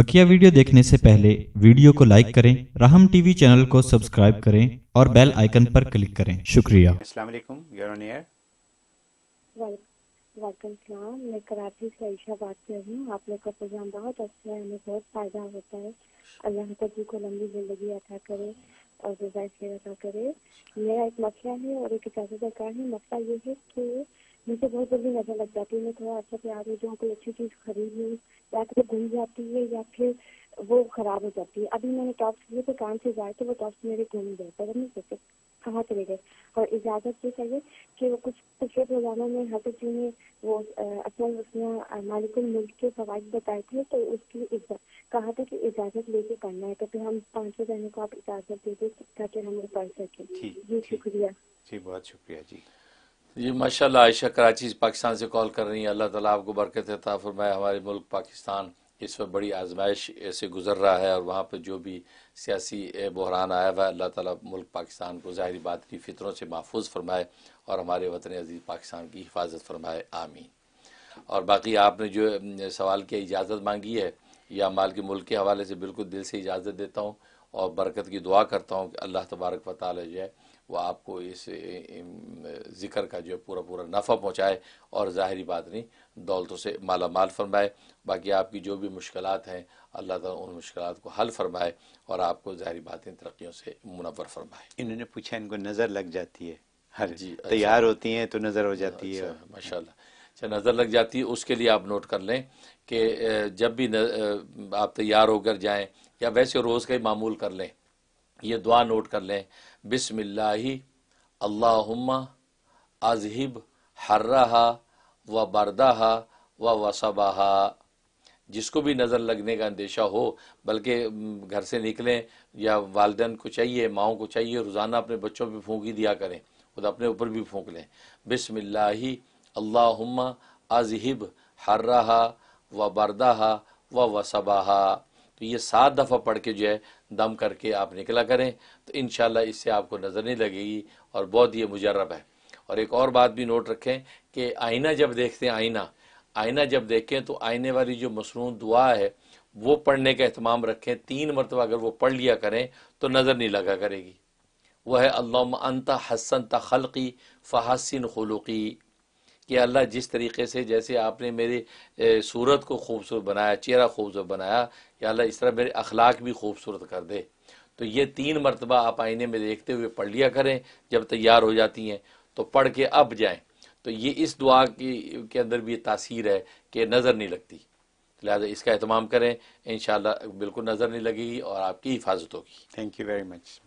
बकिया video देखने से पहले वीडियो को लाइक करें राहम टीवी चैनल को सब्सक्राइब करें और बेल आइकन पर क्लिक करें। शुक्रिया। अस्सलाम वालेकुम यूर ऑन एयर वालेकुम सलाम मैं कराची से बात कर रही हूँ। आप लोग का प्रोग्राम बहुत अच्छा है हमें बहुत फ़ायदा होता है। अल्लाह तजी को लंबी ज़िंदगी अता करे और अता करे। मेरा एक मसला है और एक इजाज़त दरकार है। मसला ये है कि मुझे बहुत जल्दी नज़र लग जाती है। मैं थोड़ा अच्छा तैयार हो जाऊँ कोई अच्छी चीज़ खरीद लूँ या घूम जाती है या फिर वो ख़राब हो जाती है। अभी मैंने टॉप्स लिए थे काम से जाए तो वो टॉप्स मेरे घूम गए पता नहीं कैसे कहाँ चले गए? और इजाज़त ये चाहिए कि वो कुछ पिछले प्रोग्रामों में हर किसी ने वो अपना उसने मालिकुल मुल्क के फवाद बताए थे तो उसकी इज़्ज़त कहा था कि इजाज़त लेके करना है। तो फिर हम पाँचों जने को आप इजाज़त दे दे ताकि हम वो पढ़ सकें। जी शुक्रिया। जी बहुत शुक्रिया जी। जी माशाल्लाह आयशा कराची पाकिस्तान से कॉल कर रही हैं। अल्लाह ताला आपको बरकत अता फरमाए हमारे मुल्क पाकिस्तान। इस वक्त बड़ी आजमाइश से गुजर रहा है और वहाँ पर जो भी सियासी बहरान आया हुआ है, अल्लाह ताला मुल्क पाकिस्तान को ज़ाहरी बातनी फितरों से महफूज फरमाए और हमारे वतन अज़ीज़ पाकिस्तान की हिफाजत फरमाए। आमीन। और बाकी आपने जो सवाल की इजाज़त मांगी है, या माल के मुल्क के हवाले से बिल्कुल दिल से इजाज़त देता हूँ और बरकत की दुआ करता हूँ कि अल्लाह तबारक व ताली जो है वो आपको इस ज़िक्र का जो है पूरा पूरा नफ़ा पहुँचाए और ज़ाहरी बात नहीं दौलतों से माला माल फरमाए। बाकी आपकी जो भी मुश्किल हैं अल्लाह ताला उन मुश्किल को हल फरमाए और आपको ज़ाहरी बातें तरक्यों से मुनवर फरमाए। इन्होंने पूछा इनको नज़र लग जाती है। हर जी, तैयार अच्छा। तैयार होती हैं तो नज़र हो जाती अच्छा, है। अच्छा माशाल्लाह। अच्छा नज़र लग जाती है उसके लिए आप नोट कर लें कि जब भी आप तैयार होकर जाएँ या वैसे रोज़ का ही मामूल कर लें ये दुआ नोट कर लें। बिस्मिल्लाहि अल्लाहुम्मा अजहिब हर्रहा व बरदाहा व वसबाहा। जिसको भी नज़र लगने का अंदेशा हो, बल्कि घर से निकलें या वालदेन को चाहिए, माओ को चाहिए, रोज़ाना अपने बच्चों पर फूंक ही दिया करें, खुद अपने ऊपर भी फूंक लें। बिस्मिल्लाहि अल्लाहुम्मा अजहिब हर्रहा व बरदाहा व वसबाहा। तो ये सात दफ़ा पढ़ के जो है दम करके आप निकला करें। तो इन इससे आपको नज़र नहीं लगेगी और बहुत ये मुजरब है। और एक और बात भी नोट रखें कि आईना जब देखते हैं, आईना आईना जब देखें तो आईने वाली जो मसनून दुआ है, वो पढ़ने का अहतमाम रखें। तीन मरतबा अगर वो पढ़ लिया करें तो नज़र नहीं लगा करेगी। वह है अल्लाह अंता हसन तखलकी फ़हसिन खलुकी। कि अल्लाह जिस तरीके से जैसे आपने मेरी सूरत को खूबसूरत बनाया, चेहरा खूबसूरत बनाया, या अल्लाह इस तरह मेरे अखलाक भी खूबसूरत कर दे। तो ये तीन मरतबा आप आईने में देखते हुए पढ़ लिया करें, जब तैयार हो जाती हैं तो पढ़ के अब जाएँ। तो ये इस दुआ की, के अंदर भी तासीर है कि नज़र नहीं लगती। लिहाजा इसका अहतमाम करें इन बिल्कुल नज़र नहीं लगेगी और आपकी हिफाजत होगी। Thank you very much